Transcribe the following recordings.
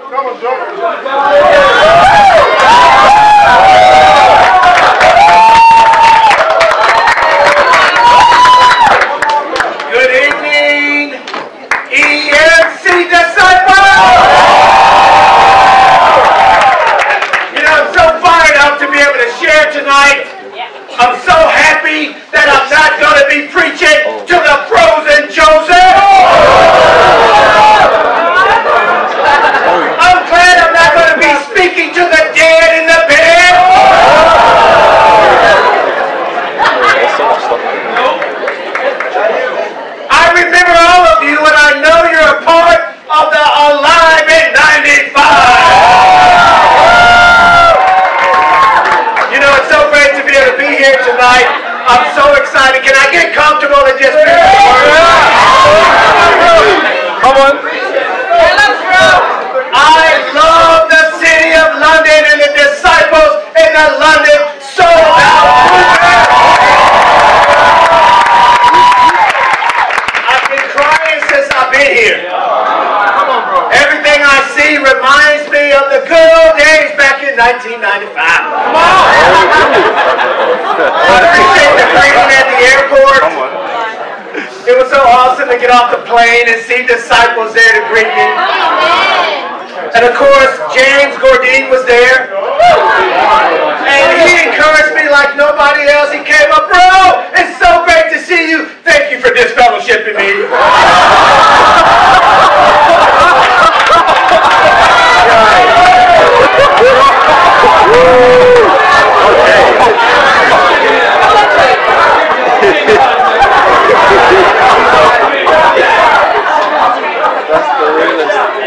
Good evening, EMC disciples! You know, I'm so fired up to be able to share tonight. I'm so happy that I'm not going to be preaching to the frozen Joseph. I'm glad I'm not going to be speaking to the dead in the bed. I remember all of you and I know you're a part of the Alive in 95. You know, it's so great to be able to be here tonight. I'm so excited. Can I get comfortable and just be Come on. I love the city of London and the disciples in the London sold out movement. I've been crying since I've been here. Everything I see reminds me of the good old days back in 1995. Come on! I appreciate the greeting at the airport. It was so awesome to get off the plane and see disciples there to greet me. And of course, James Gordine was there. And he encouraged me like nobody else. He came up, bro, it's so great to see you. Thank you for disfellowshipping me.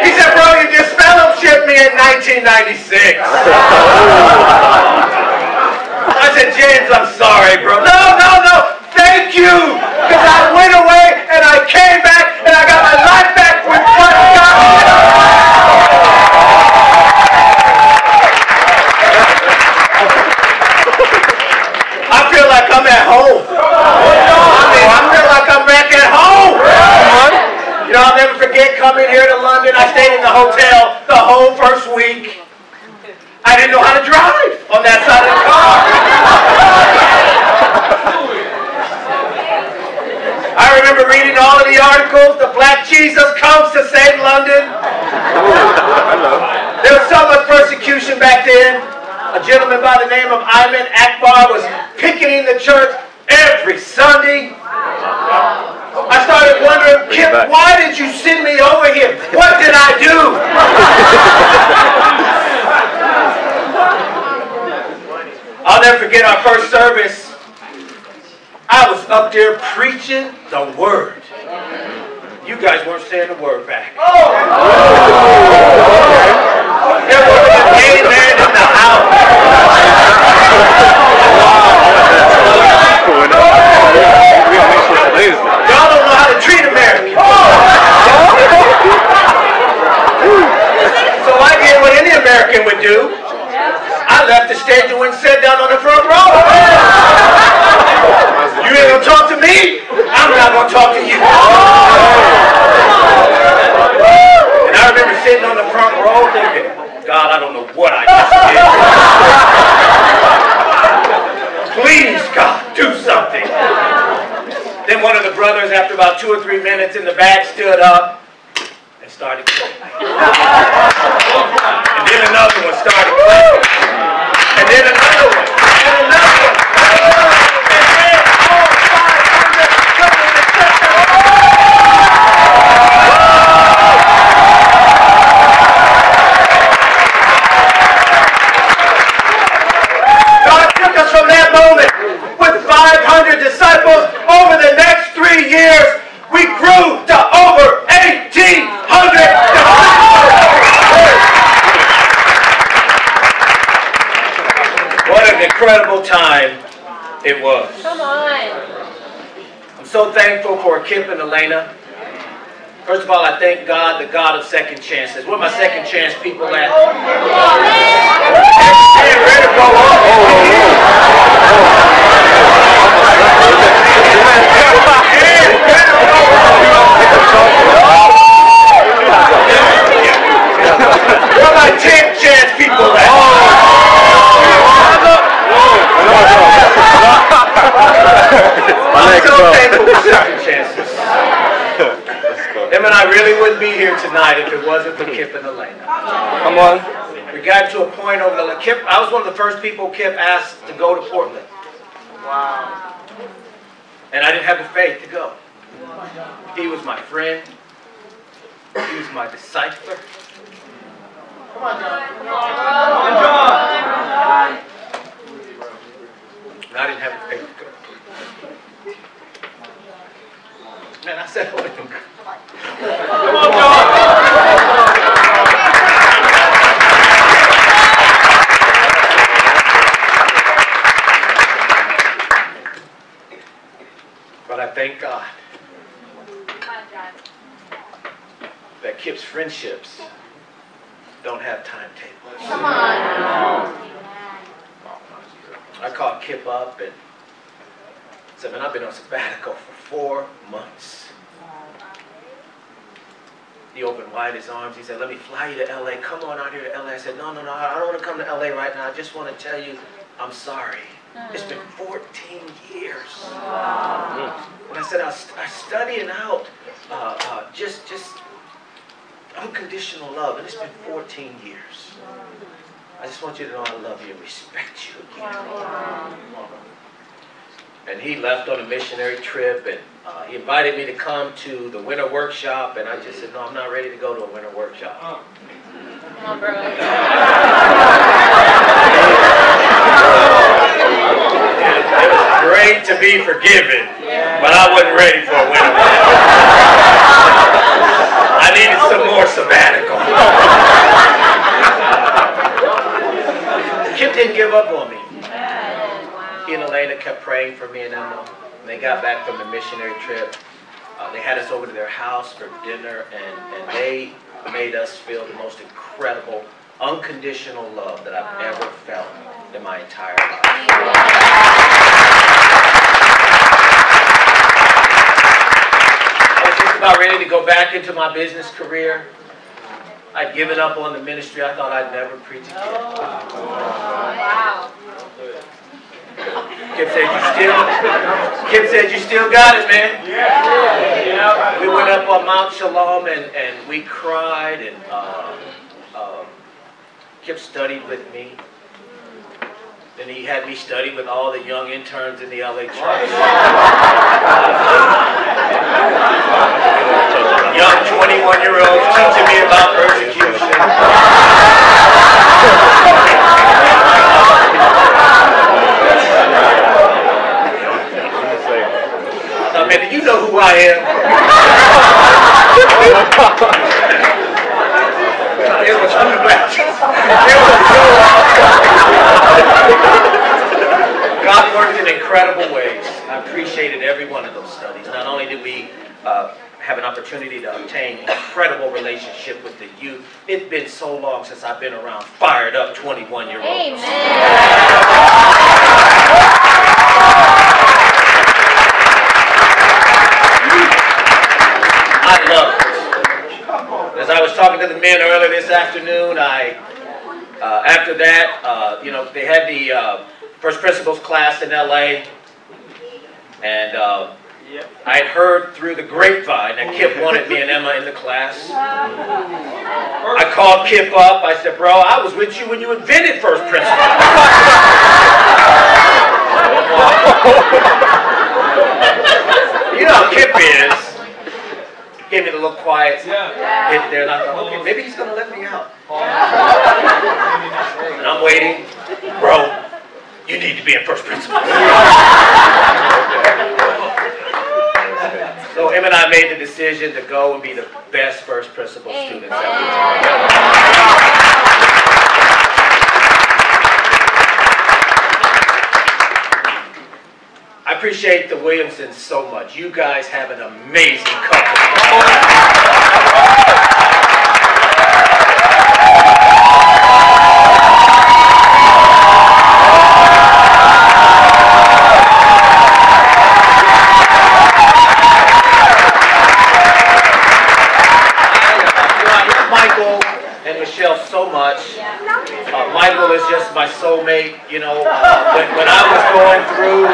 He said, bro, you disfellowshipped me in 1996. James, I'm sorry, bro. No, no, no. Thank you. Because I went away and I came back and I got my life back with what God I feel like I'm at home. I mean, I feel like I'm back at home. You know, I'll never forget coming here to London. I stayed in the hotel the whole first week. I didn't know how to drive on that side of the car. I remember reading all of the articles. The Black Jesus comes to save London. There was so much persecution back then. A gentleman by the name of Ayman Akbar was picketing the church every Sunday. I started wondering, Kip, why did you send me over here? What did I do? I'll never forget our first service. Was up there preaching the word. You guys weren't saying the word back. Oh! Oh! There wasn't a gay man in the house. Y'all don't know how to treat Americans. So I did what any American would do. I left the stage and went and sat down on the front row. You ain't gonna talk to me, I'm not gonna talk to you. And I remember sitting on the front row thinking, God, I don't know what I just did. Please, God, do something. Then one of the brothers, after about two or three minutes in the back, stood up and started clapping. And then another one started clapping. And then another one. And another one. thankful for Kip and Elena. First of all, I thank God, the God of second chances. Where my second chance people at? Hey, ready to go up. Oh, oh, oh. Where my 10th chance people at? Oh. I'm so thankful for second chances. Him and I really wouldn't be here tonight if it wasn't for Kip and Elena. Come on. We got to a point over the Kip. I was one of the first people Kip asked to go to Portland. Wow. And I didn't have the faith to go. He was my friend. He was my discipler. Come on, John. Come on, John. And I didn't have the faith to go. Man, I said, oh, Come on, John. But I thank God that Kip's friendships don't have timetables. Come on. I called Kip up and said, man, I've been on sabbatical for four months. He opened wide his arms. He said, let me fly you to LA. Come on out here to LA. I said, no, no, no, I don't want to come to LA right now. I just want to tell you I'm sorry. It's been 14 years. And I said, I was I was studying out uh, uh, just, just unconditional love, and it's been 14 years. I just want you to know I love you and respect you again. And he left on a missionary trip, and uh, he invited me to come to the winter workshop, and I just said, no, I'm not ready to go to a winter workshop. Come on, bro. It was great to be forgiven, but I wasn't ready for a winter workshop. I needed some more sabbatical. Kip didn't give up on me. He and Elena kept praying for me and Emma. When they got back from the missionary trip, uh, they had us over to their house for dinner, and, and they made us feel the most incredible, unconditional love that I've ever felt in my entire life. I was just about ready to go back into my business career. I'd given up on the ministry. I thought I'd never preach again. Wow. Kip said, you still, Kip said, you still got it, man. Yeah. We went up on Mount Shalom and, and we cried and uh, um, Kip studied with me. Then he had me study with all the young interns in the LA church. young 21 year olds teaching me about persecution. Do you know who I am? it was too much. It was so God worked in incredible ways. I appreciated every one of those studies. Not only did we uh, have an opportunity to obtain incredible relationship with the youth, it's been so long since I've been around fired up 21 year olds. Amen. I love it. As I was talking to the men earlier this afternoon, I, uh, after that, uh, you know, they had the uh, first principles class in LA, and uh, I had heard through the grapevine that Kip wanted me and Emma in the class. I called Kip up. I said, "Bro, I was with you when you invented first principles." you know how Kip is gave me the little quiet hit there, and I thought, okay, maybe he's gonna let me out. And I'm waiting, bro. You need to be in first principles. so him and I made the decision to go and be the best first principal students ever. I appreciate the Williamsons so much. You guys have an amazing couple. Michael just my soulmate. You know, uh, when, when I was going through,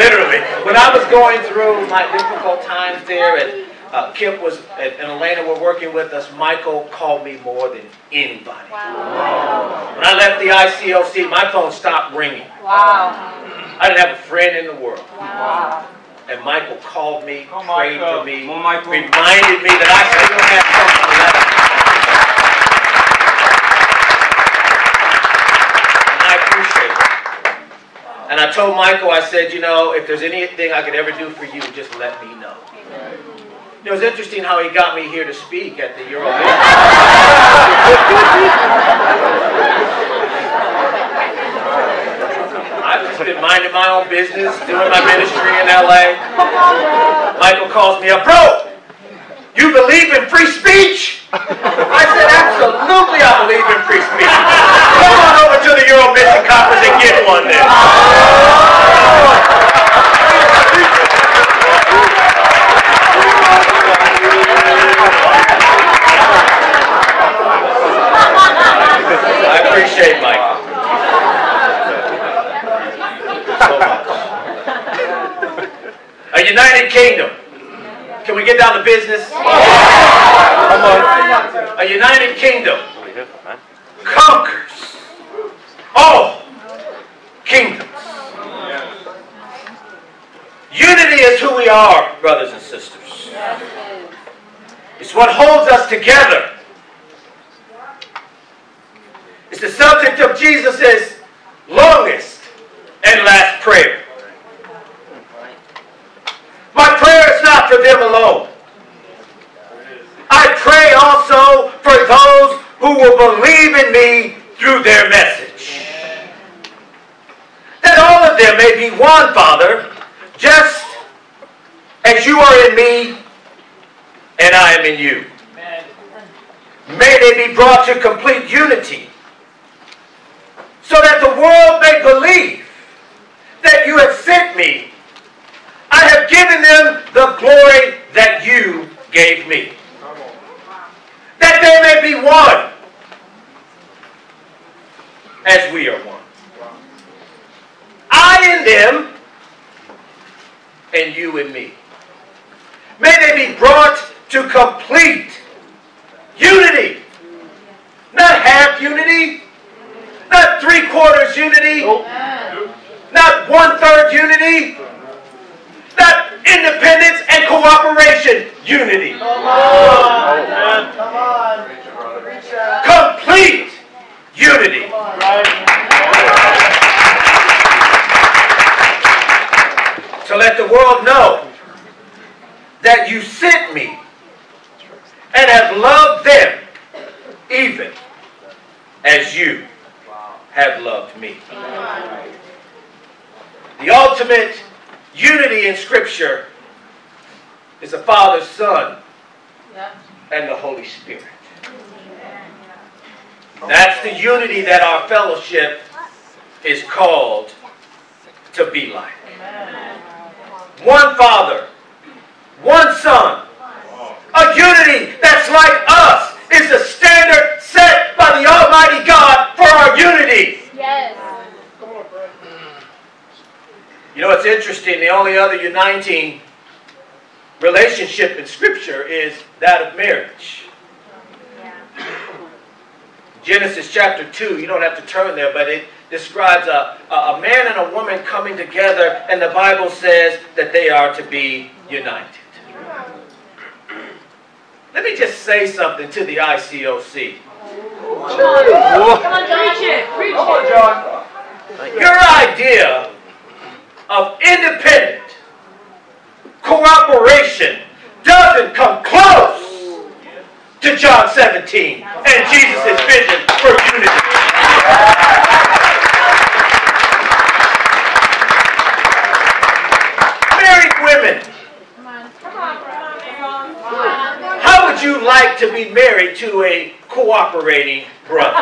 literally, when I was going through my difficult times there, and uh, Kip was and, and Elena were working with us, Michael called me more than anybody. Wow. When I left the ICOC, my phone stopped ringing. Wow. I didn't have a friend in the world. Wow. And Michael called me, Come prayed Michael. for me, Come reminded me that I still have something left. I told Michael, I said, you know, if there's anything I could ever do for you, just let me know. It was interesting how he got me here to speak at the Euro. I've just been minding my own business, doing my ministry in LA. Michael calls me up, bro, you believe in free speech? I said, absolutely I believe in free speech. Come on over to the Euro Mission Conference and get one then. I appreciate Michael. So much. A united kingdom. Can we get down to business? Come on. A united kingdom conquers all kingdoms. Unity is who we are, brothers and sisters. It's what holds us together. It's the subject of Jesus' longest and last prayer. My prayer is not for them alone. I pray also for those who will believe in me through their message. That all of them may be one, Father, just as you are in me and I am in you. May they be brought to complete unity so that the world may believe that you have sent me. I have given them the glory that you gave me. That they may be one as we are one. I in them and you in me. May they be brought to complete unity. Not half unity, not three quarters unity, not one third unity, not independence and cooperation unity. Come on. Come on. Complete unity. To let the world know that you sent me and have loved them even as you have loved me. The ultimate unity in Scripture is the Father, Son, and the Holy Spirit. That's the unity that our fellowship is called to be like. One Father, one Son, a unity that's like us is the standard set by the Almighty God for our unity. Yes. You know, it's interesting, the only other uniting relationship in Scripture is that of marriage. Genesis chapter 2, you don't have to turn there, but it describes a, a, a man and a woman coming together, and the Bible says that they are to be united. Let me just say something to the ICOC. Come on, John. Preach it. Preach it. Your idea of independent cooperation doesn't come close to John 17 and Jesus' vision for unity. Married women, Come on. Come on. Come on. Come on. how would you like to be married to a cooperating brother?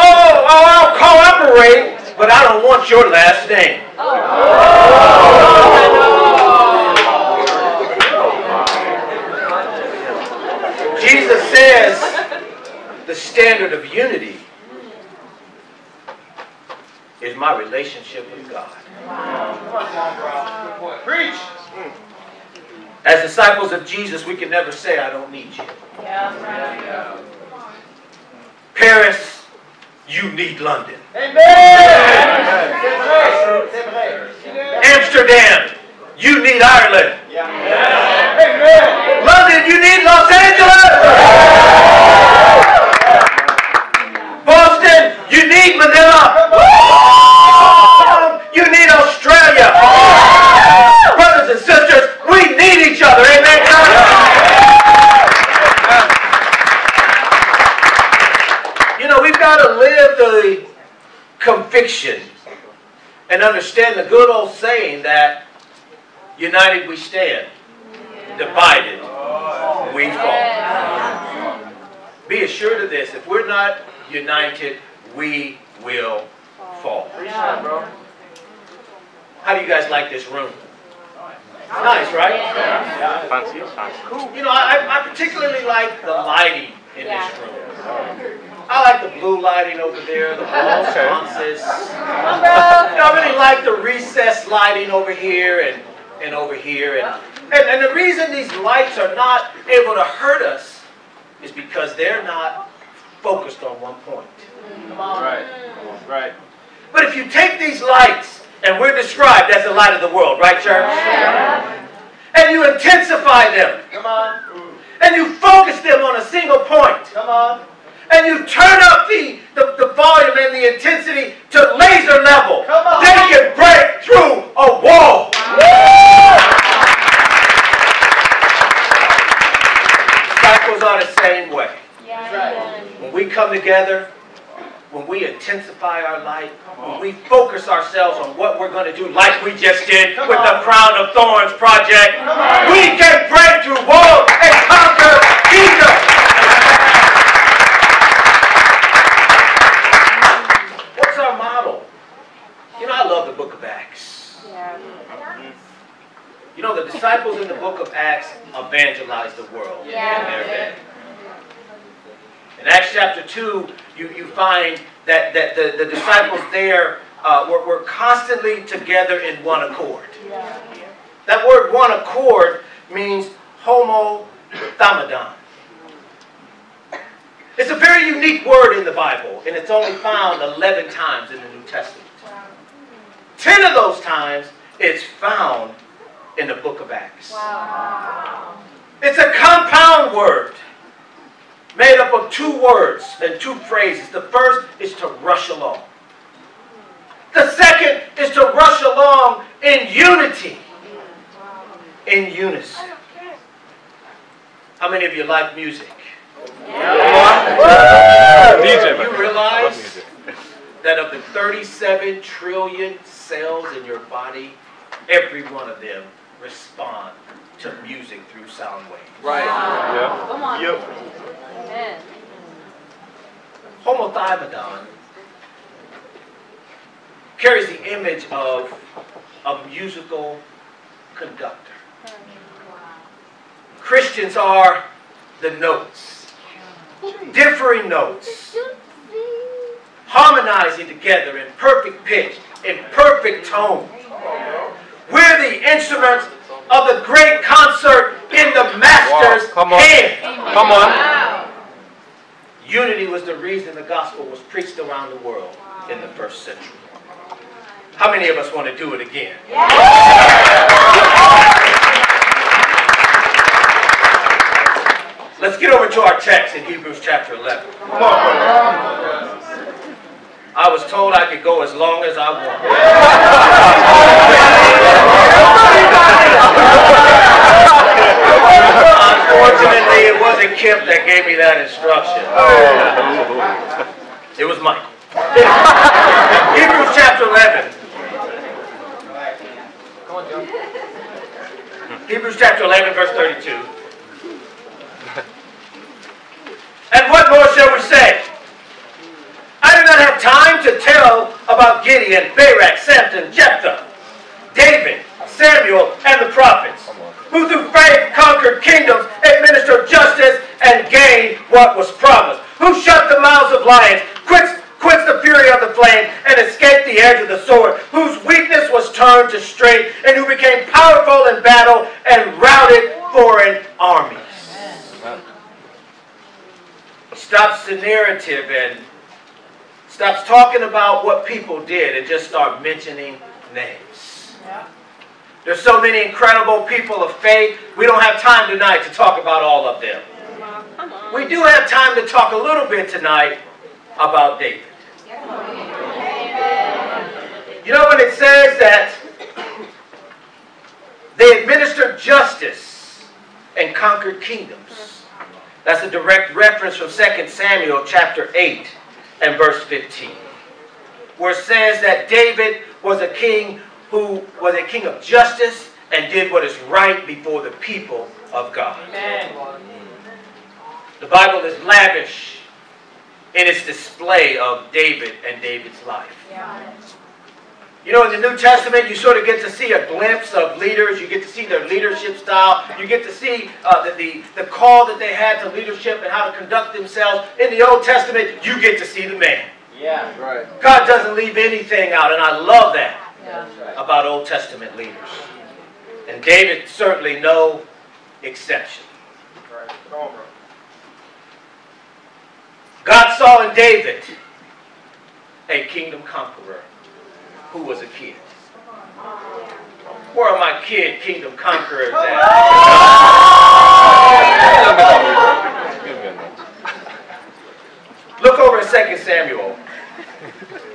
Oh, oh, I'll cooperate, but I don't want your last name. Jesus says the standard of unity my relationship with God. Preach. As disciples of Jesus, we can never say, I don't need you. Yeah. Paris, you need London. Amen. Amsterdam, you need Ireland. Amen. London, you need Los Angeles. Boston, you need Manila. You need Australia. Brothers and sisters, we need each other. Amen. You know, we've got to live the conviction and understand the good old saying that united we stand, divided we fall. Be assured of this if we're not united, we will fall. How do you guys like this room? Nice, right? Fancy, fancy. Cool. You know, I, I particularly like the lighting in this room. I like the blue lighting over there, the wall sconces. Come on, bro. You know, I really like the recessed lighting over here and, and over here. And, and, and the reason these lights are not able to hurt us is because they're not focused on one point. Right. Right. But if you take these lights, and we're described as the light of the world, right, church? And you intensify them, Come on. and you focus them on a single point, Come on. And you turn up the, the, the volume and the intensity to laser level, Come on. they can break through a wall. Disciples are the same way. When we come together, when we intensify our light, when we focus ourselves on what we're going to do, like we just did Come with the. Crown of Thorns project, we can break through walls and conquer Egypt. What's our model? You know, I love the book of Acts. You know, the disciples in the book of Acts evangelized the world Yeah. in their day. In Acts chapter 2, you, you find that, that the, the disciples there uh, were, were constantly together in one accord. Yeah. That word one accord means homo thamadon. It's a very unique word in the Bible, and it's only found 11 times in the New Testament. 10 of those times it's found in the book of Acts. It's a compound word made up of two words and two phrases. The first is to rush along. The second is to rush along in unity. In unison. How many of you like music? DJ, man. You realize music. that of the 37 trillion cells in your body, every one of them respond to music through sound waves. Right. Yeah. Come on. Yep. Amen. Homothymadon carries the image of a musical conductor. Christians are the notes, differing notes, harmonizing together in perfect pitch, in perfect tone. We're the instruments of the great concert in the master's Wow, come on. hand. Come on. Unity was the reason the gospel was preached around the world in the first century. How many of us want to do it again? Let's get over to our text in Hebrews chapter 11. I was told I could go as long as I want. Unfortunately, it wasn't Kip that gave me that instruction. It was Mike. Hebrews chapter 11. Hebrews chapter 11, verse 32. And what more shall we say? Not have time to tell about Gideon, Barak, Samson, Jephthah, David, Samuel, and the prophets, who through faith conquered kingdoms, administered justice, and gained what was promised, who shut the mouths of lions, quenched, quenched the fury of the flame, and escaped the edge of the sword, whose weakness was turned to strength, and who became powerful in battle and routed foreign armies. Stops the narrative and stops talking about what people did and just start mentioning names. There's so many incredible people of faith. We don't have time tonight to talk about all of them. We do have time to talk a little bit tonight about David. You know when it says that they administered justice and conquered kingdoms. That's a direct reference from 2 Samuel chapter 8 and verse 15. Where it says that David was a king who was a king of justice and did what is right before the people of God. Amen. The Bible is lavish in its display of David and David's life. You know, in the New Testament, you sort of get to see a glimpse of leaders. You get to see their leadership style. You get to see uh, the, the, the call that they had to leadership and how to conduct themselves. In the Old Testament, you get to see the man. Yeah. Right. God doesn't leave anything out, and I love that Yeah. about Old Testament leaders. And David certainly no exception. Right. Come on, bro. God saw in David a kingdom conqueror who was a kid. Where are my kid kingdom conquerors at? Look over at 2 Samuel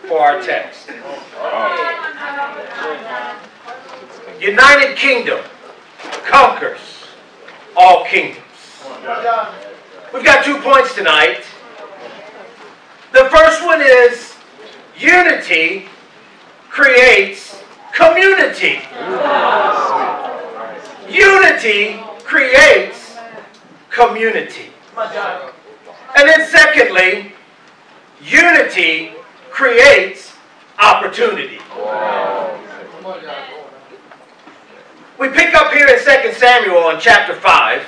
for our text. United kingdom conquers all kingdoms. We've got two points tonight. The first one is unity creates community. Unity creates community. And then secondly, unity creates opportunity. We pick up here in 2 Samuel in chapter 5.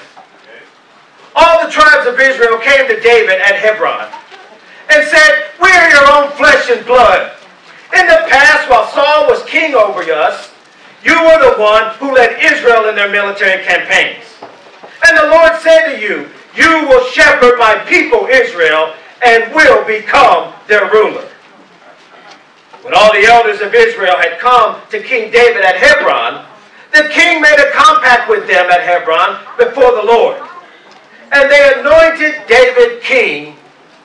All the tribes of Israel came to David at Hebron and said, We are your own flesh and blood. In the past, while Saul was king over us, you were the one who led Israel in their military campaigns. And the Lord said to you, You will shepherd my people Israel and will become their ruler. When all the elders of Israel had come to King David at Hebron, the king made a compact with them at Hebron before the Lord. And they anointed David king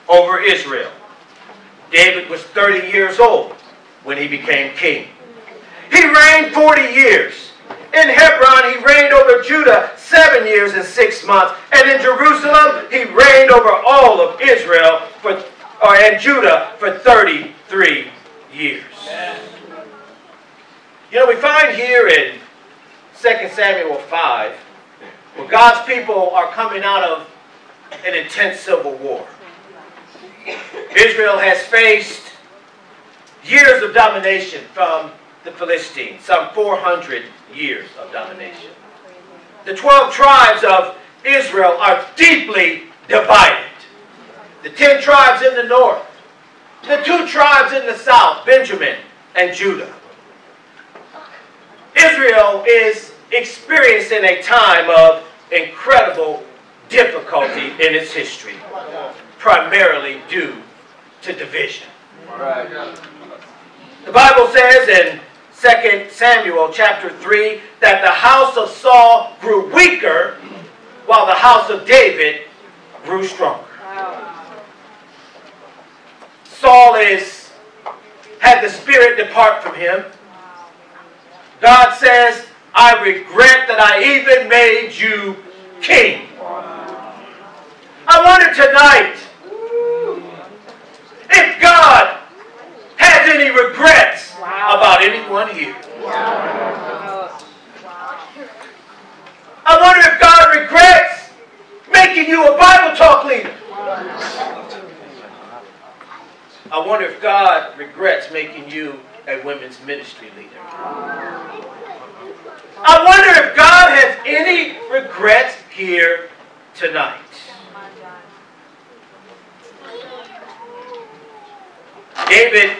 over Israel. David was 30 years old when he became king. He reigned 40 years. In Hebron, he reigned over Judah seven years and six months. And in Jerusalem, he reigned over all of Israel for, or, and Judah for 33 years. You know, we find here in 2 Samuel 5 where God's people are coming out of an intense civil war. Israel has faced years of domination from the Philistines, some 400 years of domination. The 12 tribes of Israel are deeply divided. The 10 tribes in the north, the two tribes in the south, Benjamin and Judah. Israel is experiencing a time of incredible difficulty in its history, primarily due to division. The Bible says in 2 Samuel chapter 3 that the house of Saul grew weaker while the house of David grew stronger. Saul is had the spirit depart from him. God says, I regret that I even made you king. I wonder tonight if God has any regrets about anyone here. I wonder if God regrets making you a Bible talk leader. I wonder if God regrets making you a women's ministry leader. I wonder if God has any regrets here tonight. David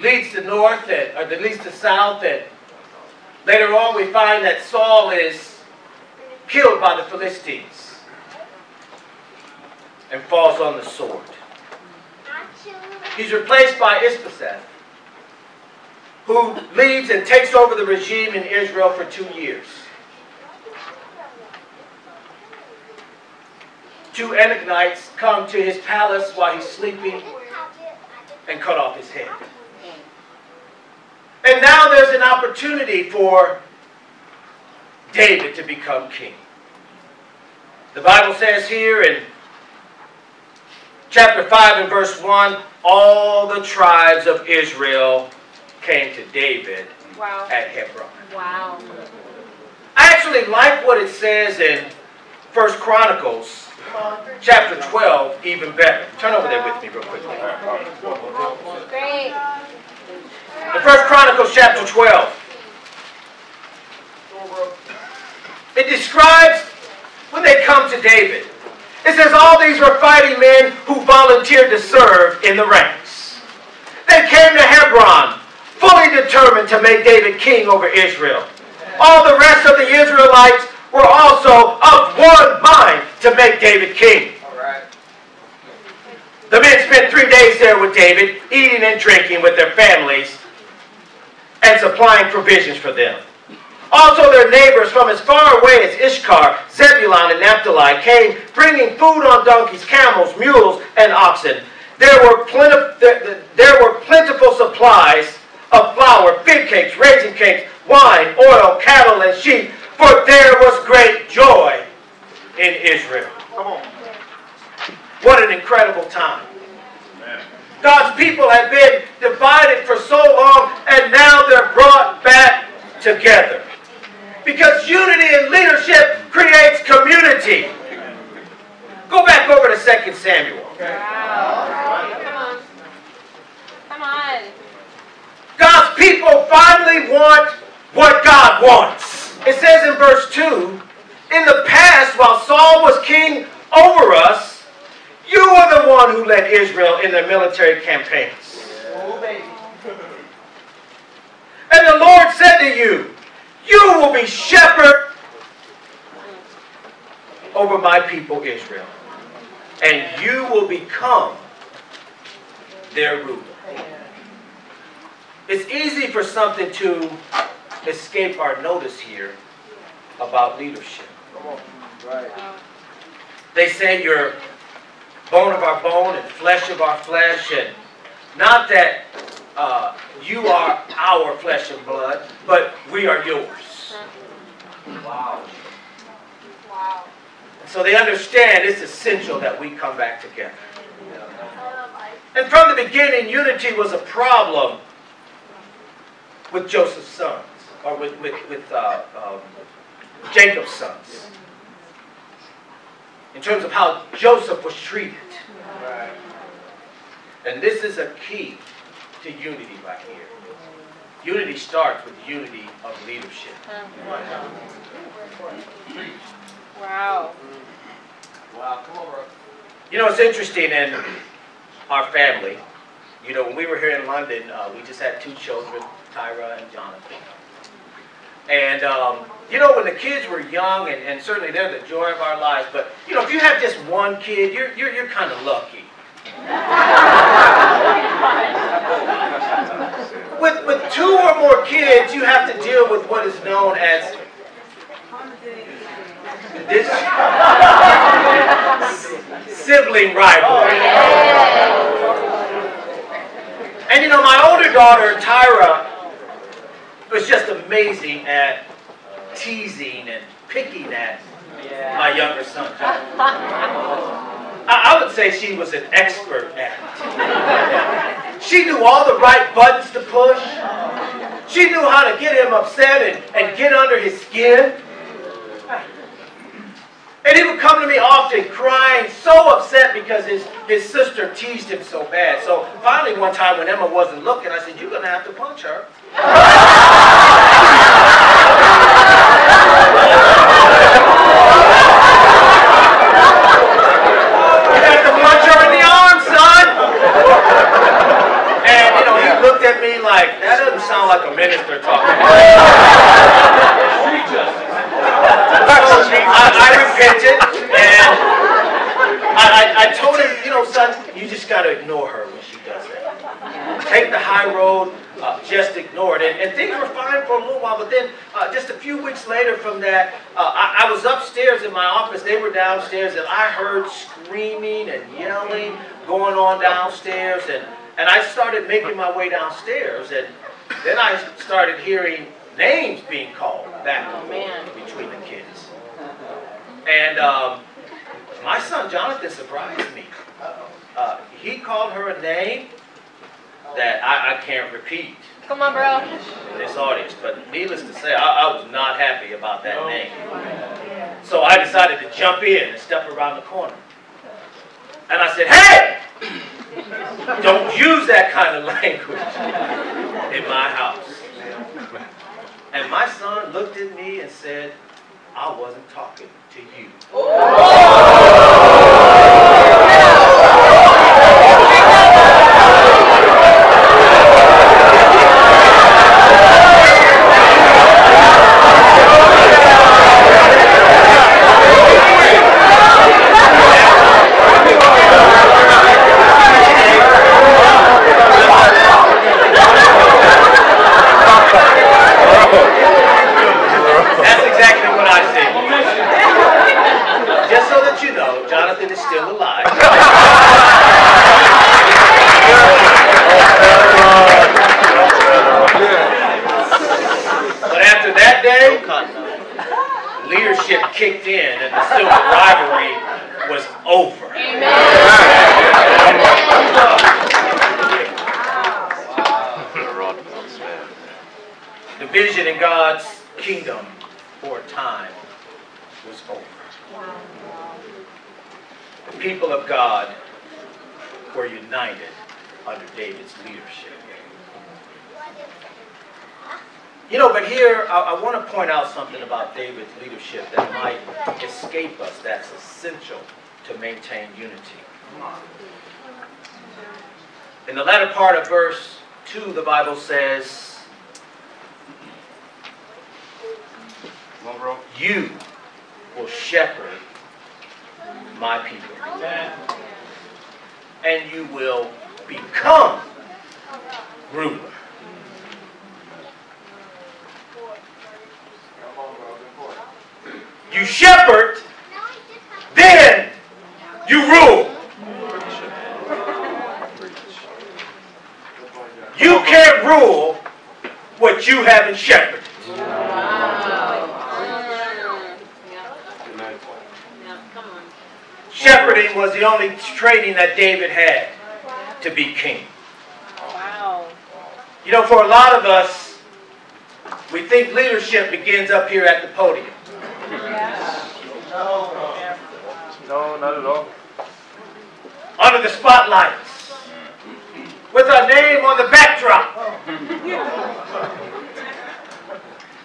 leads to north, and, or that leads to south, and later on we find that Saul is killed by the Philistines and falls on the sword. He's replaced by Ish-bosheth, who leads and takes over the regime in Israel for two years. Two Anakites come to his palace while he's sleeping and cut off his head. And now there's an opportunity for David to become king. The Bible says here in chapter 5 and verse 1 all the tribes of Israel came to David Wow. at Hebron. Wow. I actually like what it says in First Chronicles chapter 12 even better. Turn over there with me real quickly. Great. In First Chronicles chapter 12, it describes when they come to David. It says all these were fighting men who volunteered to serve in the ranks. They came to Hebron, fully determined to make David king over Israel. All the rest of the Israelites were also of one mind to make David king. The men spent three days there with David, eating and drinking with their families and supplying provisions for them. Also, their neighbors from as far away as Issachar, Zebulun, and Naphtali came, bringing food on donkeys, camels, mules, and oxen. There were, plentif- there were plentiful supplies of flour, fig cakes, raisin cakes, wine, oil, cattle, and sheep, for there was great joy in Israel. Come on. What an incredible time. God's people have been divided for so long, and now they're brought back together. Because unity in leadership creates community. Go back over to 2 Samuel. Wow. Come on. Come on. God's people finally want what God wants. It says in verse 2 In the past, while Saul was king over us, you were the one who led Israel in their military campaigns. Oh, And the Lord said to you, You will be shepherd over my people Israel, and you will become their ruler. It's easy for something to escape our notice here about leadership. They say you're bone of our bone and flesh of our flesh, and not that uh, you are our flesh and blood, but we are yours. Wow. Wow. So they understand it's essential that we come back together. And from the beginning, unity was a problem with Joseph's sons, or with, with, with uh, um, Jacob's sons, in terms of how Joseph was treated. Right. And this is a key to unity right here. Unity starts with unity of leadership. Wow. Wow. Come on, bro. You know, it's interesting in our family. You know, when we were here in London, uh, we just had two children, Tyra and Jonathan. And, um, you know, when the kids were young, and, and certainly they're the joy of our lives, but, you know, if you have just one kid, you're, you're, you're kind of lucky. With, with two or more kids, you have to deal with what is known as sibling rivalry. And you know, my older daughter, Tyra, was just amazing at teasing and picking at my younger son. I, I would say she was an expert at it. She knew all the right buttons to push. She knew how to get him upset and, and get under his skin. And he would come to me often crying, so upset because his, his sister teased him so bad. So finally, one time when Emma wasn't looking, I said, You're going to have to punch her. You have to punch her in the arm, son. And, you know, he looked at me like, that doesn't sound like a minister talking. So I, I repented and I, I, I told him, you know, son, you just got to ignore her when she does that. Take the high road, uh, just ignored. it. And, and things were fine for a little while, but then uh, just a few weeks later from that, uh, I, I was upstairs in my office. They were downstairs, and I heard screaming and yelling going on downstairs. And, and I started making my way downstairs, and then I started hearing names being called back and forth between the kids. And um, my son Jonathan surprised me. Uh, he called her a name that I, I can't repeat Come on, bro. in this audience, but needless to say, I, I was not happy about that name. So I decided to jump in and step around the corner. And I said, hey! Don't use that kind of language in my house. And my son looked at me and said, I wasn't talking to you. That's exactly what I said. Just so that you know, Jonathan is still alive. But after that day, leadership kicked in and the civil rivalry was over. Division in God's kingdom for a time was over. The people of God were united under David's leadership. You know, but here I, I want to point out something about David's leadership that might escape us that's essential to maintain unity. In the latter part of verse 2, the Bible says, Come on, bro. You will shepherd my people. And you will become ruler. You shepherd, then you rule. You can't rule what you haven't shepherded. Shepherding was the only training that David had to be king. Wow. You know, for a lot of us, we think leadership begins up here at the podium. No, not at all. under the spotlights, with our name on the backdrop.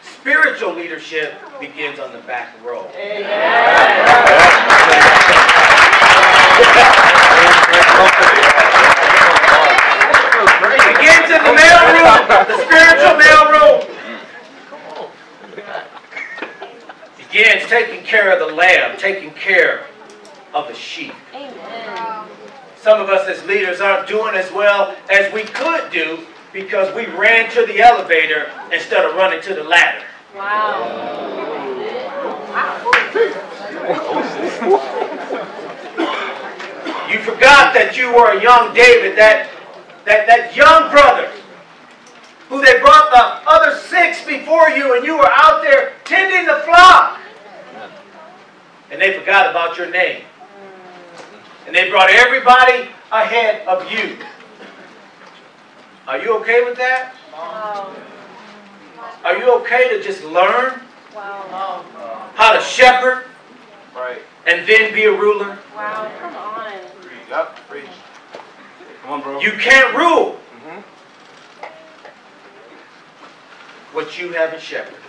Spiritual leadership begins on the back row. It begins in the mail room, the spiritual mail room. Begins taking care of the lamb, taking care of the sheep. Some of us as leaders aren't doing as well as we could do because we ran to the elevator instead of running to the ladder. Wow. You forgot that you were a young David, that, that, that young brother who they brought the other six before you and you were out there tending the flock. And they forgot about your name. And they brought everybody ahead of you. Are you okay with that? Wow. Are you okay to just learn Wow. how to shepherd Right. and then be a ruler? Wow. Come on. Yep. Preach. Come on, bro. You can't rule Mhm. what you haven't shepherded.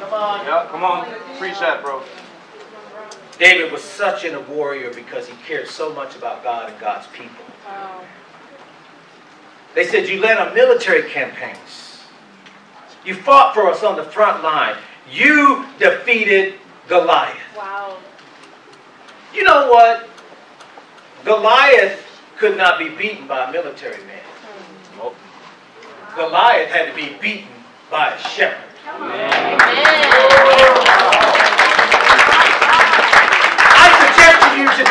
Come on. Yep. Come on. Preach that, bro. David was such in a warrior because he cared so much about God and God's people. Wow. They said, You led on military campaigns. You fought for us on the front line. You defeated Goliath. Wow. You know what? Goliath could not be beaten by a military man. Goliath had to be beaten by a shepherd. I suggest to use today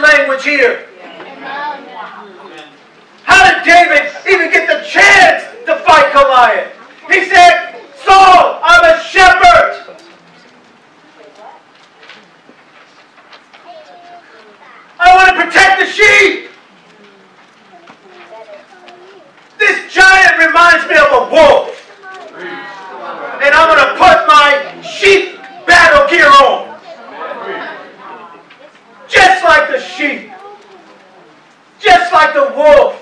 language here. How did David even get the chance to fight Goliath? He said, Saul, I'm a shepherd. I want to protect the sheep. This giant reminds me of a wolf. And I'm going to put my sheep battle gear on. Just like the sheep. Just like the wolf.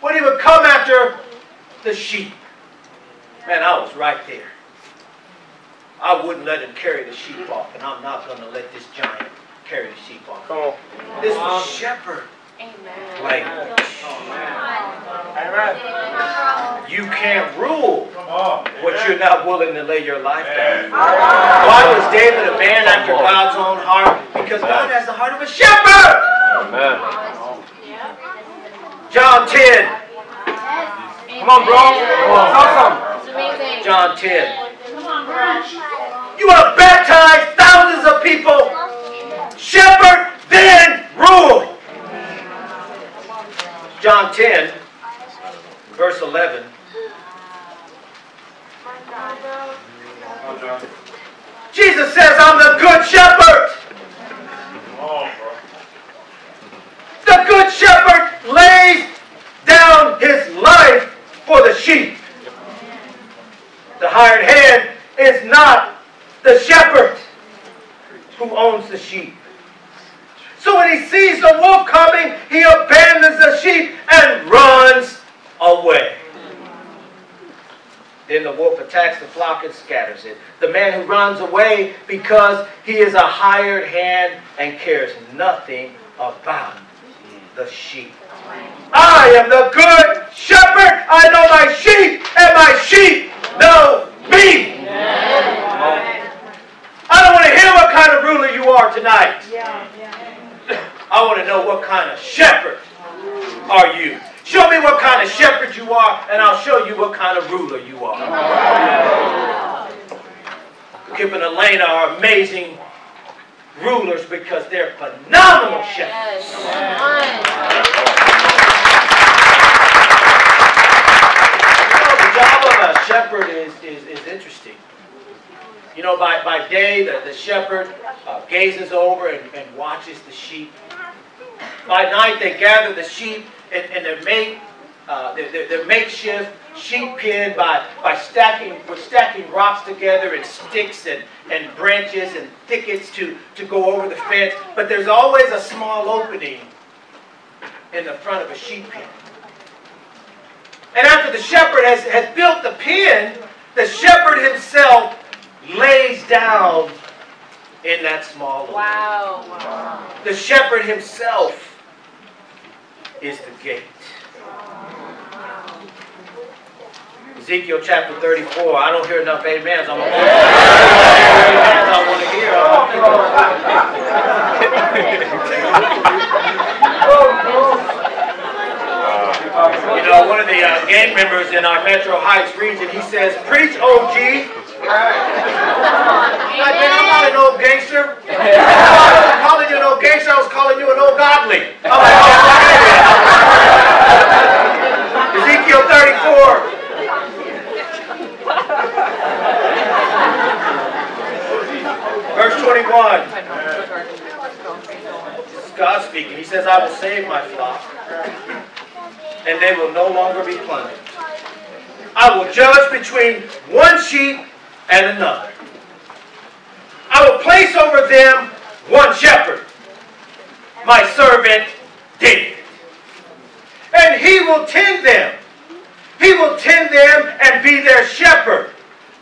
When he would come after the sheep. Man, I was right there. I wouldn't let him carry the sheep off, and I'm not going to let this giant carry the sheep off. Come on. This was shepherd language. You can't rule what you're not willing to lay your life down. Why was David a man after God's own heart? Because God has the heart of a shepherd. Amen. John 10. Come on, bro. Talk something. John 10. You want to baptize thousands of people. Shepherd, then rule. John 10, verse 11. Come on, John. Jesus says, I'm the good shepherd. The good shepherd lays down his life for the sheep. The hired hand is not the shepherd who owns the sheep. So when he sees the wolf coming, he abandons the sheep and runs away. Then the wolf attacks the flock and scatters it. The man who runs away because he is a hired hand and cares nothing about the sheep. I am the good shepherd. I know my sheep, and my sheep know me. I don't want to hear what kind of ruler you are tonight. I want to know what kind of shepherd are you. Show me what kind of shepherd you are, and I'll show you what kind of ruler you are. Kip and Elena are amazing rulers because they're phenomenal shepherds. You know, the job of a shepherd is, is, is interesting. You know, by, by day, the, the shepherd uh, gazes over and, and watches the sheep. By night, they gather the sheep and, in their, make, uh, their, their, their makeshift sheep pen by, by stacking, by stacking rocks together and sticks and, and branches and thickets to, to go over the fence. But there's always a small opening in the front of a sheep pen. And after the shepherd has, has built the pen, the shepherd himself lays down in that small opening. Wow. The shepherd himself is the gate. Ezekiel chapter 34. I don't hear enough amens. I'm gonna amens I want to hear. You know, one of the uh, gang members in our Metro Heights region, he says, "Preach, OG." Like, man, I'm not an old gangster. I was calling you an old gangster. I was calling you an old godly. I'm like, Ezekiel 34. Verse 21. God speaking. He says, I will save my flock, and they will no longer be plundered. I will judge between one sheep and another. I will place over them one shepherd, my servant David. And he will tend them. He will tend them and be their shepherd.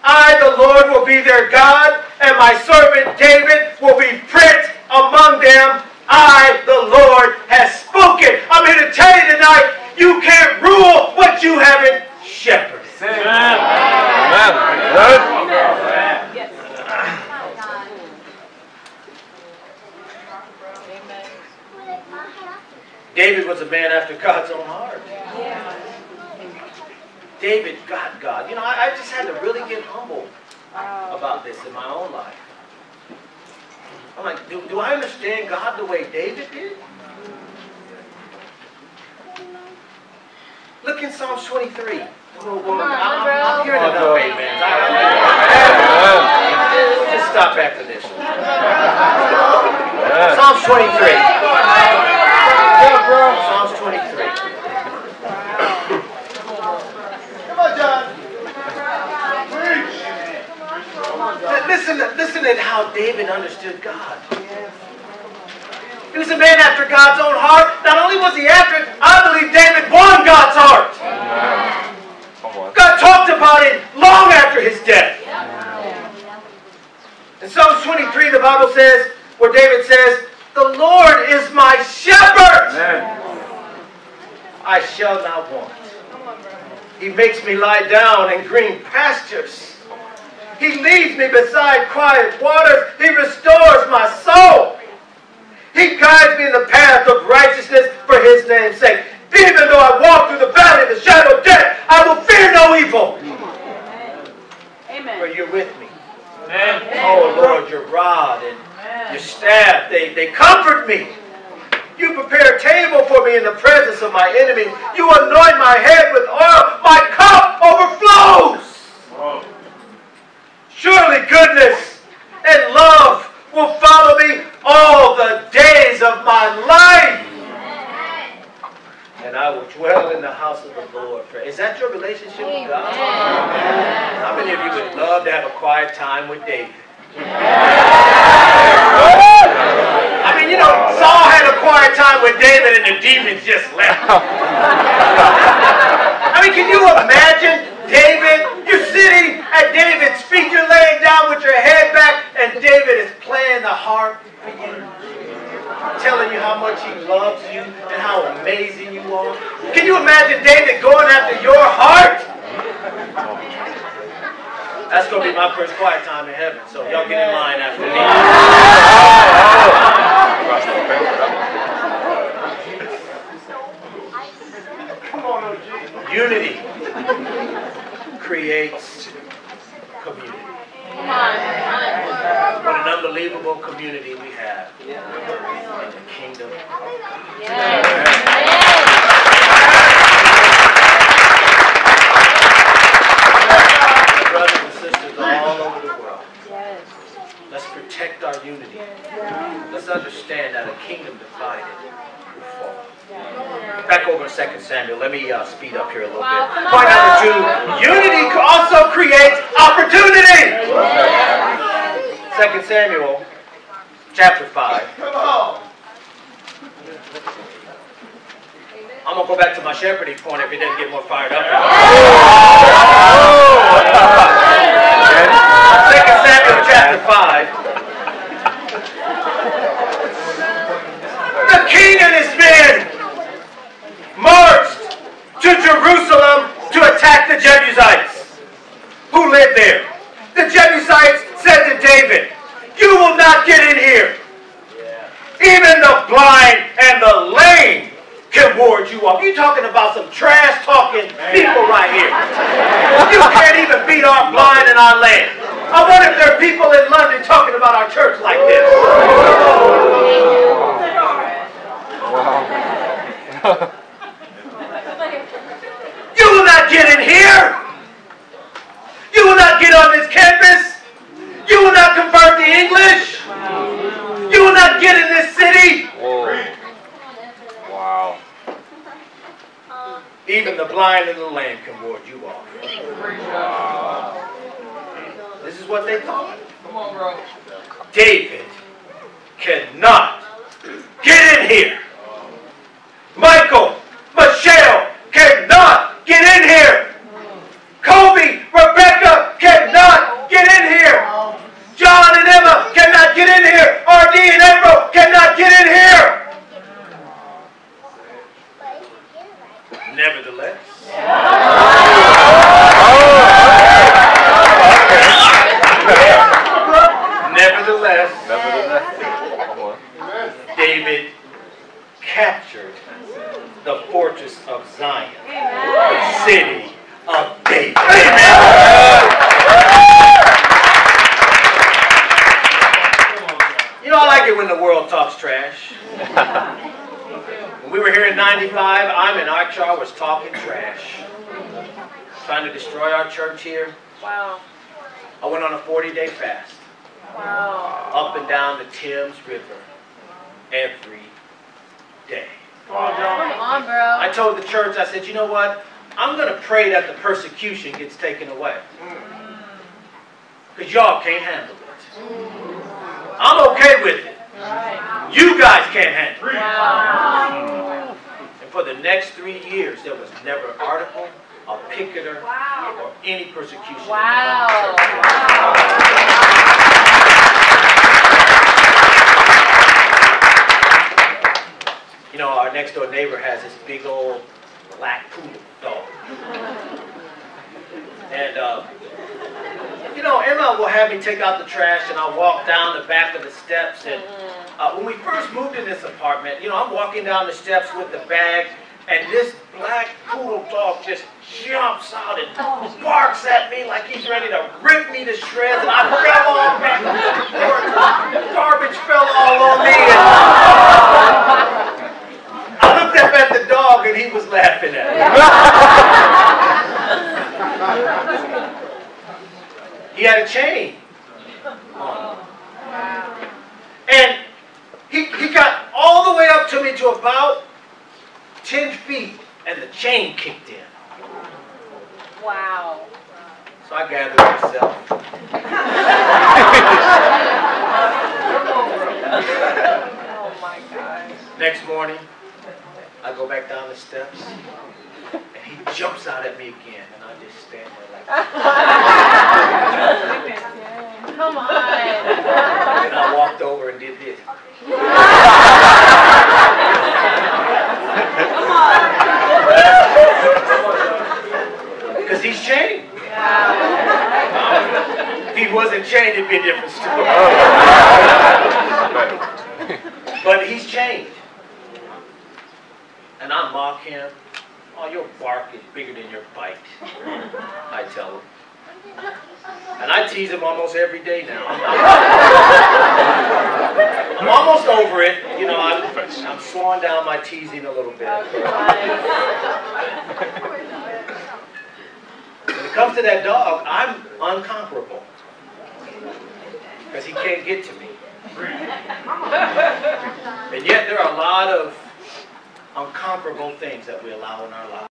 I, the Lord, will be their God, and my servant David will be prince among them. I, the Lord, has spoken. I'm here to tell you tonight, you can't rule what you haven't shepherded. Amen. Good. David was a man after God's own heart. Yeah. David got God. You know, I, I just had to really get humble Oh. about this in my own life. I'm like, do, do I understand God the way David did? Look in Psalms 23. Oh, well, I'm, I'm, I'm hearing enough amens. I- I- Just stop after this. Psalms 23. Psalms 23. Come on, John. Li- Listen, listen at how David understood God. He was a man after God's own heart. Not only was he after it, I believe David won God's heart. God talked about it long after his death. In Psalms 23, the Bible says, where David says, The Lord is my shepherd. I shall not want. He makes me lie down in green pastures. He leads me beside quiet waters. He restores my soul. He guides me in the path of righteousness for his name's sake. Even though I walk through the valley of the shadow of death, I will fear no evil. Amen. For you're with me. Amen. Oh Lord, your rod and your staff, they, they comfort me. You prepare a table for me in the presence of my enemies. You anoint my head with there. The Jebusites said to David, You will not get in here. Even the blind and the lame can ward you off. You're talking about some trash talking people right here. You can't even beat our blind and our lame. I wonder if there are people in London talking about our church like this. You will not get in here. You will not get on this campus. You will not convert to English. You will not get in this city. Whoa. Wow. Even the blind and the lame can ward you off. This is what they thought. Come on, bro. David cannot get in here. Michael, Michelle cannot get in here. Kobe, Rebecca cannot get in here. John and Emma cannot get in here. RD and April cannot get in here. Nevertheless, nevertheless. David captured the fortress of Zion, the city of You know, I like it when the world talks trash. When we were here in 95, I'm in Arkansas was talking trash. Trying to destroy our church here. Wow. I went on a 40-day fast. Wow. up and down the Thames River every day. Come on, bro. I told the church, I said, you know what? I'm going to pray that the persecution gets taken away. Because y'all can't handle it. I'm okay with it. You guys can't handle it. And for the next three years, there was never an article, a picketer, or any persecution. Wow. You know, our next door neighbor has this big old black poodle dog. And, uh, you know, Emma will have me take out the trash and I'll walk down the back of the steps. And uh, when we first moved in this apartment, you know, I'm walking down the steps with the bag and this black poodle dog just jumps out and barks at me like he's ready to rip me to shreds. And I fell all. Garbage fell all on me. And, I looked up at the dog and he was laughing at me. he had a chain on. And he, he got all the way up to me to about 10 feet and the chain kicked in. Wow. So I gathered myself. Oh my God. Next morning, I go back down the steps he jumps out at me again and I just stand there like Come on. And I walked over and did this. Come on. Because he's chained. If he wasn't chained, it'd be a different story. But he's chained. And I mock him. Oh, your bark is bigger than your bite. I tell him. And I tease him almost every day now. I'm almost over it. You know, I'm, I'm slowing down my teasing a little bit. When it comes to that dog, I'm unconquerable. Because he can't get to me. And yet there are a lot of unconquerable things that we allow in our lives.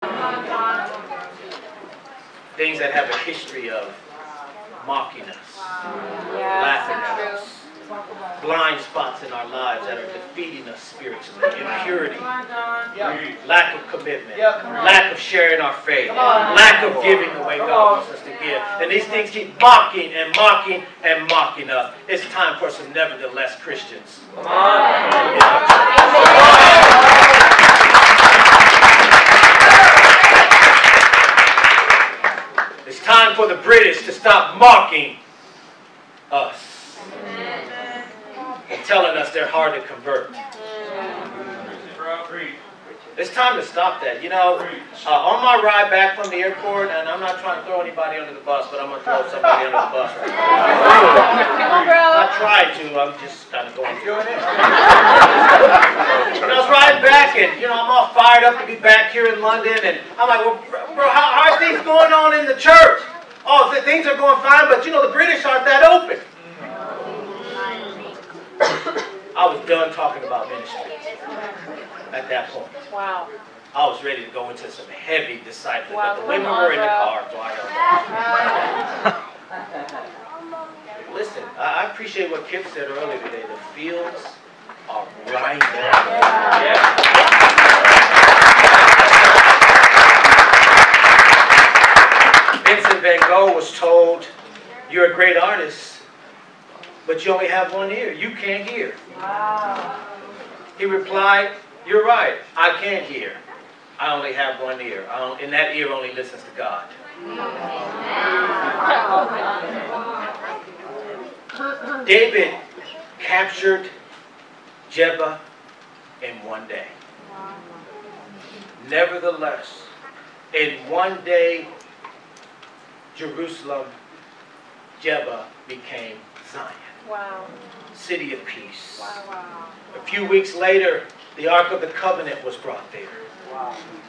Things that have a history of mocking us, laughing at us, blind spots in our lives that are defeating us spiritually, impurity, lack of commitment, lack of sharing our faith, lack of giving the way God wants us to give. And these things keep mocking and mocking and mocking us. It's time for some nevertheless Christians. It's time for the British to stop mocking us and telling us they're hard to convert. It's time to stop that. You know, uh, on my ride back from the airport, and I'm not trying to throw anybody under the bus, but I'm going to throw somebody under the bus. Come on, I'm bro. not trying to, I'm just kind of going through it. I was riding back, and, you know, I'm all fired up to be back here in London, and I'm like, well, bro, how, how are things going on in the church? Oh, th- things are going fine, but, you know, the British aren't that open. I was done talking about ministry at that point. Wow. I was ready to go into some heavy discipling, Wow, but the women were in the car, so I got Listen, I I appreciate what Kip said earlier today. The fields are right Vincent van Was told, You're a great artist, but you only have one ear. You can't hear. He replied, You're right. I can't hear. I only have one ear. And that ear only listens to God. David captured Jebus in one day. Nevertheless, in one day, Jerusalem, Jebus became Zion, Wow. city of peace. Wow, wow. A few weeks later, the Ark of the Covenant was brought there.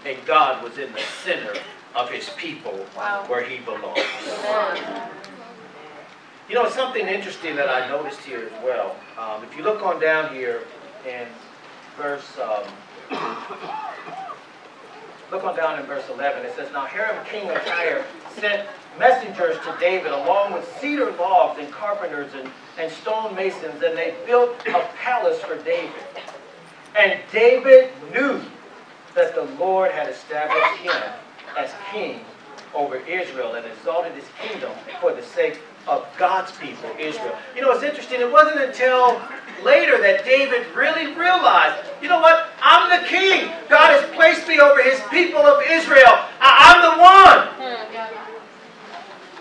And God was in the center of his people Wow. where he belongs. Amen. You know, something interesting that I noticed here as well. Um, if you look on down here in verse, um, look on down in verse 11, it says, Now Hiram, king of Tyre, sent messengers to David along with cedar logs and carpenters and, and stone masons, and they built a palace for David. And David knew that the Lord had established him as king over Israel and exalted his kingdom for the sake of God's people, Israel. You know, it's interesting. It wasn't until later that David really realized, you know what? I'm the king. God has placed me over his people of Israel. I- I'm the one. Hmm.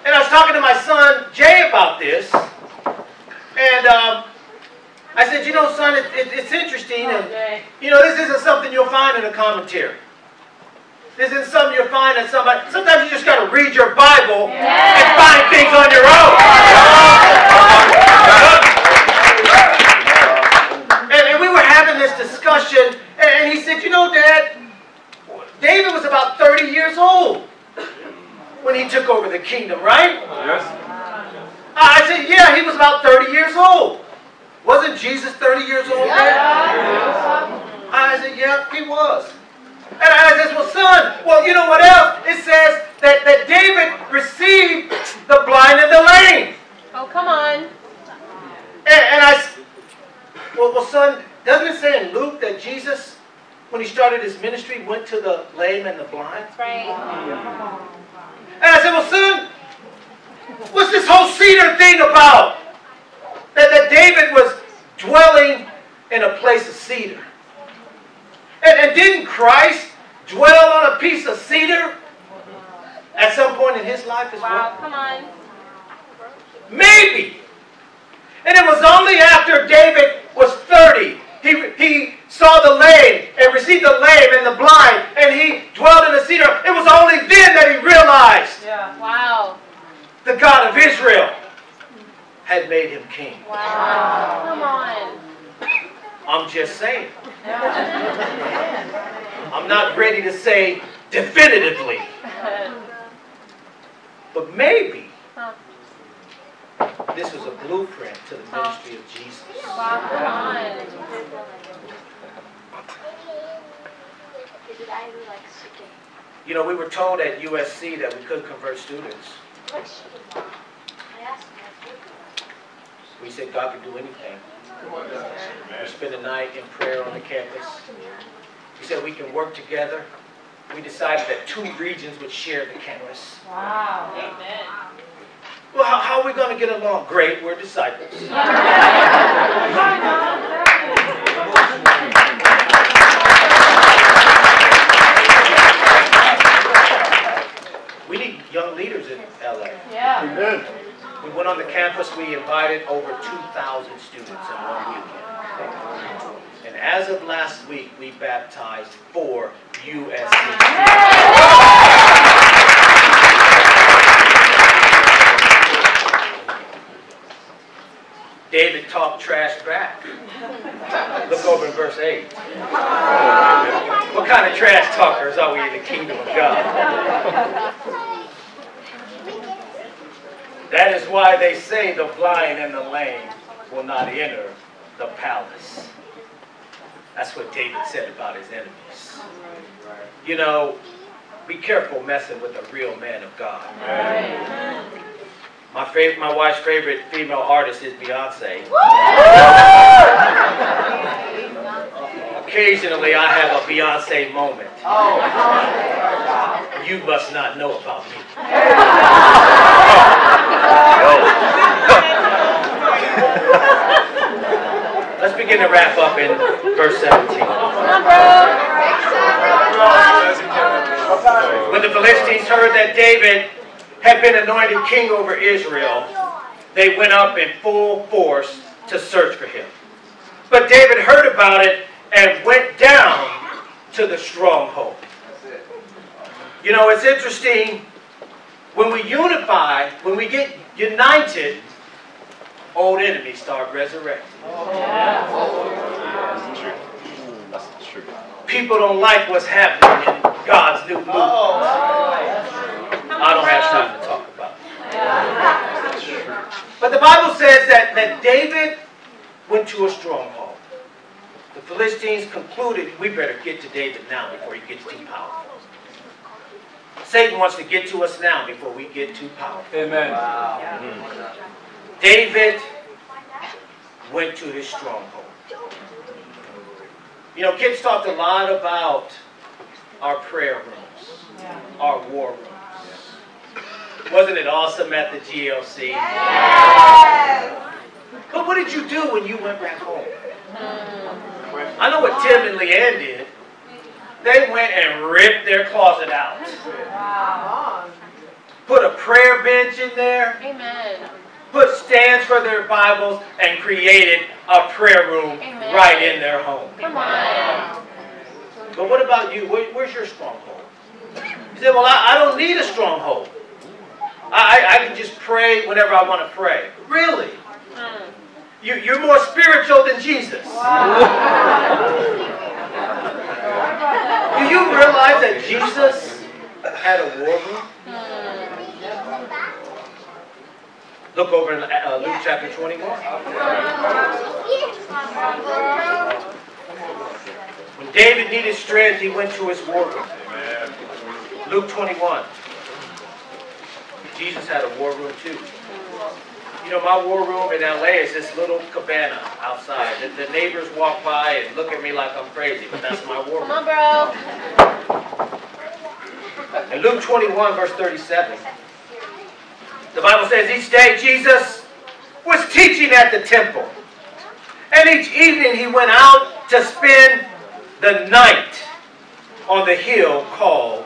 And I was talking to my son Jay about this, and um, I said, you know, son, it, it, it's interesting, and you know, this isn't something you'll find in a commentary. This isn't something you'll find in somebody. Sometimes you just got to read your Bible and find things on your own. And, and we were having this discussion, and, and he said, you know, Dad, David was about 30 years old when he took over the kingdom, right? Yes? Uh, I said, yeah, he was about 30 years old. Wasn't Jesus 30 years old then? I said, yeah, he was. And I said, well, son, well, you know what else? It says that, that David received the blind and the lame. Oh, come on. And, and I, s- well, well, son, doesn't it say in Luke that Jesus, when he started his ministry, went to the lame and the blind? That's right. And I said, well, son, what's this whole cedar thing about? That, that David was dwelling in a place of cedar. And, and didn't Christ dwell on a piece of cedar at some point in his life as Wow, well? come on. Maybe. And it was only after David was 30, he, he saw the lame and received the lame and the blind, and he dwelled in the cedar. It was only then that he realized yeah. Wow. the God of Israel had made him king. Wow. Come on. I'm just saying. I'm not ready to say definitively. But maybe this was a blueprint to the ministry of Jesus. Wow, come on. You know, we were told at USC that we could convert students. We said God could do anything. We spent a night in prayer on the campus. He said we can work together. We decided that two regions would share the campus. Wow. Amen. Well, how, how are we going to get along? Great, we're disciples. We need young leaders in LA. Yeah. Amen. We went on the campus, we invited over 2,000 students in one weekend. And as of last week, we baptized four USC students. David talked trash back. Look over in verse 8. What kind of trash talkers are we in the kingdom of God? That is why they say the blind and the lame will not enter the palace. That's what David said about his enemies. You know, be careful messing with a real man of God. My favorite, my wife's favorite female artist is Beyonce. Occasionally, I have a Beyonce moment. You must not know about me. Let's begin to wrap up in verse 17. When the Philistines heard that David had been anointed king over Israel, they went up in full force to search for him. But David heard about it and went down to the stronghold. You know, it's interesting when we unify, when we get united, old enemies start resurrecting. That's true. That's true. People don't like what's happening in God's new movement. Oh. I don't have time to talk about it. But the Bible says that, that David went to a stronghold. The Philistines concluded, we better get to David now before he gets too powerful. Satan wants to get to us now before we get too powerful. Amen. Wow. Hmm. David went to his stronghold. You know, Kip talked a lot about our prayer rooms, our war rooms. Wasn't it awesome at the GLC? But what did you do when you went back home? Hmm. I know what Tim and Leanne did. They went and ripped their closet out. Wow. Put a prayer bench in there, Amen. put stands for their Bibles, and created a prayer room Amen. right in their home. Come on. But what about you? Where, where's your stronghold? You say, well, I, I don't need a stronghold. I, I, can just pray whenever I want to pray. Really? Mm. You, you're more spiritual than Jesus. Do you realize that Jesus had a war room? Look over in uh, Luke chapter 21. When David needed strength, he went to his war room. Luke 21. Jesus had a war room too. You know, my war room in LA is this little cabana outside. The, the neighbors walk by and look at me like I'm crazy, but that's my war room. Come room. on, bro. In Luke 21, verse 37, the Bible says, Each day Jesus was teaching at the temple. And each evening he went out to spend the night on the hill called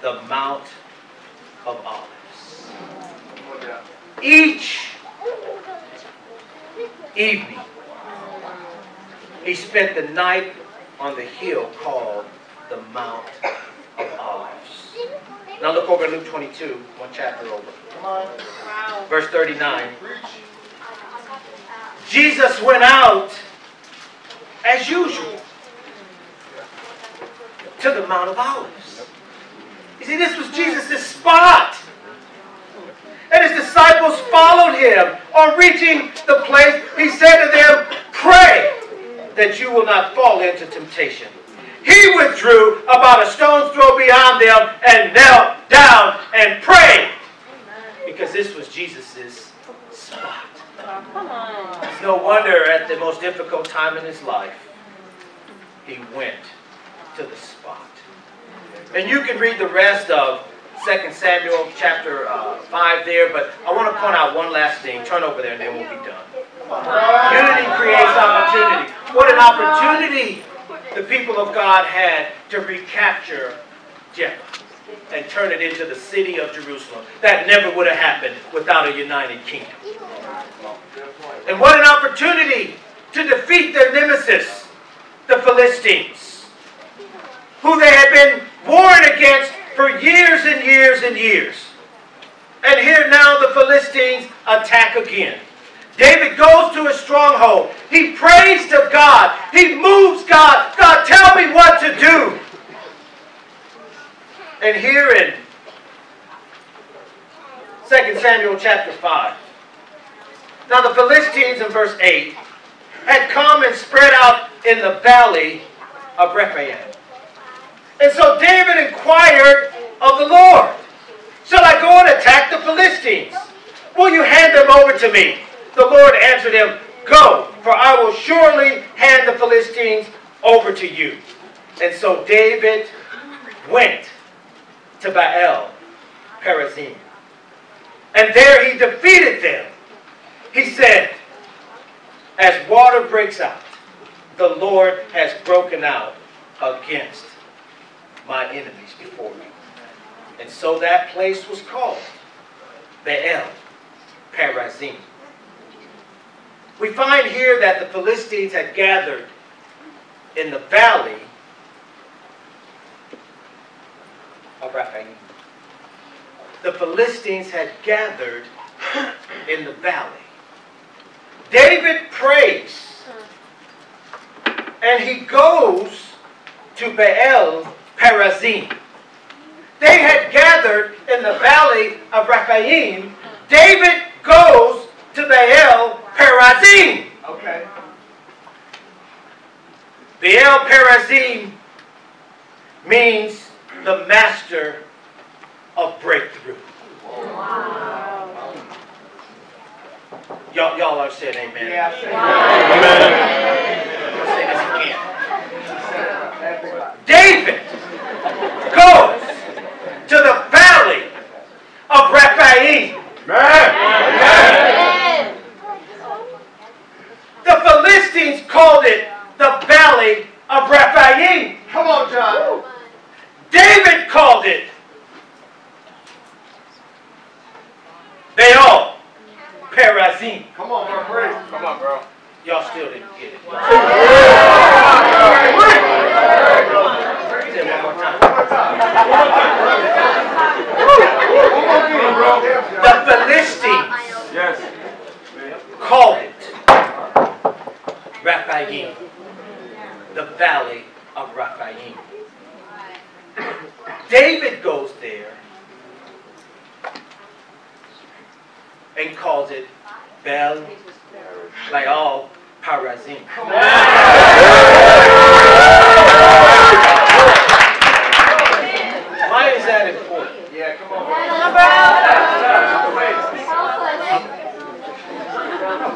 the Mount of Olives. Oh, each evening he spent the night on the hill called the Mount of Olives. Now look over Luke 22, one chapter over. Verse 39. Jesus went out as usual to the Mount of Olives. You see, this was Jesus' spot. And his disciples followed him. On reaching the place, he said to them, Pray that you will not fall into temptation. He withdrew about a stone's throw beyond them and knelt down and prayed. Because this was Jesus' spot. It's no wonder at the most difficult time in his life, he went to the spot. And you can read the rest of 2 Samuel chapter uh, 5 there, but I want to point out one last thing. Turn over there and then we'll be done. Unity creates opportunity. What an opportunity the people of God had to recapture Jebus and turn it into the city of Jerusalem. That never would have happened without a united kingdom. And what an opportunity to defeat their nemesis, the Philistines, who they had been warring against for years and years and years. And here now the Philistines attack again. David goes to his stronghold. He prays to God. He moves God. God, tell me what to do. And here in 2 Samuel chapter 5. Now the Philistines in verse 8 had come and spread out in the valley of Rephaim. And so David inquired of the Lord, Shall I go and attack the Philistines? Will you hand them over to me? The Lord answered him, Go, for I will surely hand the Philistines over to you. And so David went to Baal Perazim. And there he defeated them. He said, As water breaks out, the Lord has broken out against my enemies before me. And so that place was called Baal Perazim. We find here that the Philistines had gathered in the valley of Rephaim. The Philistines had gathered in the valley. David prays and he goes to Baal Perazim. They had gathered in the valley of Rephaim. David goes to Baal Perazim. Okay. Baal Perazim means the master of breakthrough. Y'all, y'all are saying amen. Yeah, say Let's say this again. David goes to the valley of Rephaim. Amen. The Philistines called it the valley of Rephaim. Come on, John. David called it Baal Perazim. Come on, bro. Come on, bro. Y'all still didn't get it. Say it one more time. One more time. One more again, bro. The Philistines Yes. called it Rephaim, the valley of Rephaim. David goes there and calls it Bel Baal Perazim. Why is that important? Yeah, come on.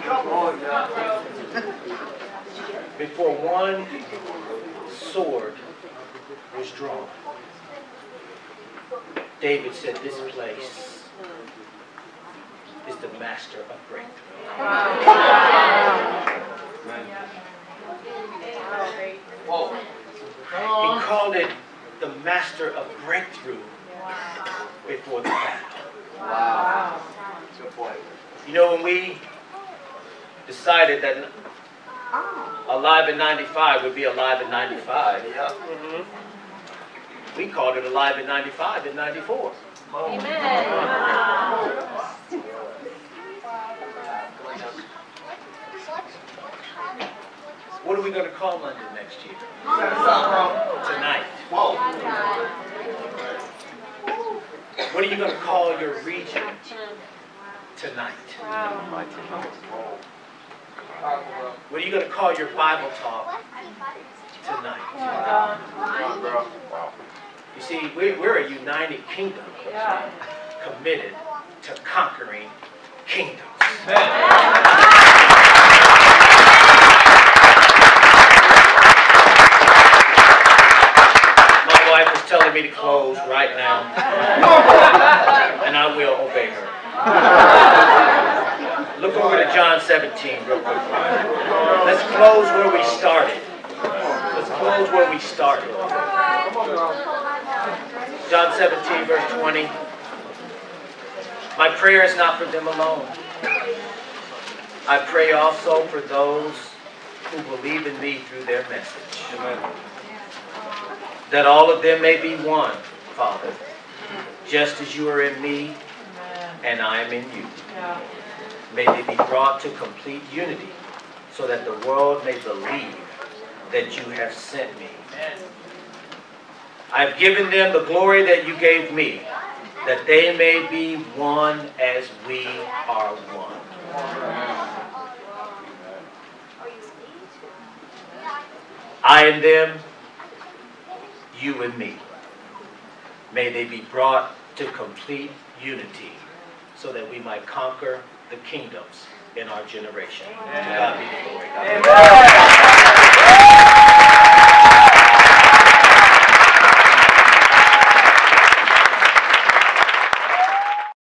Come on, John. Before one sword was drawn, David said, This place is the master of breakthrough. Whoa. He called it the master of breakthrough before the battle. Wow. Good point. You know, when we decided that Alive in 95 would be Alive in 95, Yep. Mm-hmm. We called it Alive in 95 in 94. Amen. What are we going to call London next year? Tonight. Whoa. What are you going to call your region tonight? What are you going to call your Bible talk? Tonight? Oh you see, we're, we're a united kingdom. Committed to conquering kingdoms. My wife is telling me to close right now, and I will obey her. Look over to John 17 real quick. Let's close where we started. Let's close where we started. John 17, verse 20. My prayer is not for them alone. I pray also for those who believe in me through their message. That all of them may be one, Father, just as you are in me and I am in you. May they be brought to complete unity so that the world may believe that you have sent me. I've given them the glory that you gave me, that they may be one as we are one. I and them, you and me. May they be brought to complete unity so that we might conquer the kingdoms in our generation. Amen. God be the glory.